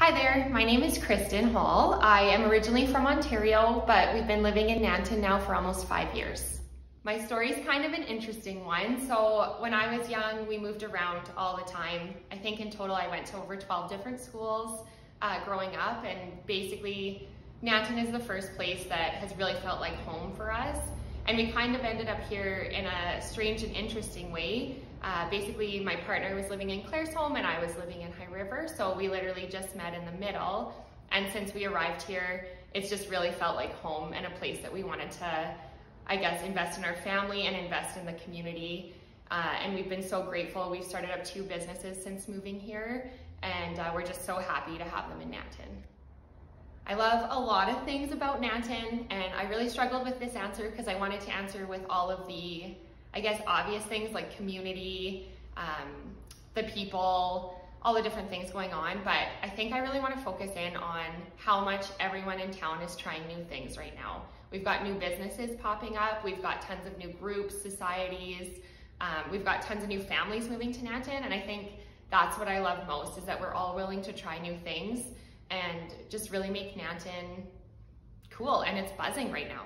Hi there, my name is Kristen Hall. I am originally from Ontario, but we've been living in Nanton now for almost five years. My story is kind of an interesting one. So when I was young, we moved around all the time. I think in total I went to over 12 different schools uh, growing up and basically Nanton is the first place that has really felt like home for us. And we kind of ended up here in a strange and interesting way. Uh, basically, my partner was living in Claresholm and I was living in High River, so we literally just met in the middle. And since we arrived here, it's just really felt like home and a place that we wanted to, I guess, invest in our family and invest in the community. Uh, and we've been so grateful. We've started up two businesses since moving here, and uh, we're just so happy to have them in Nanton. I love a lot of things about Nanton, and I really struggled with this answer because I wanted to answer with all of the, I guess, obvious things like community, um, the people, all the different things going on, but I think I really want to focus in on how much everyone in town is trying new things right now. We've got new businesses popping up, we've got tons of new groups, societies, um, we've got tons of new families moving to Nanton, and I think that's what I love most, is that we're all willing to try new things and just really make Nanton cool and it's buzzing right now.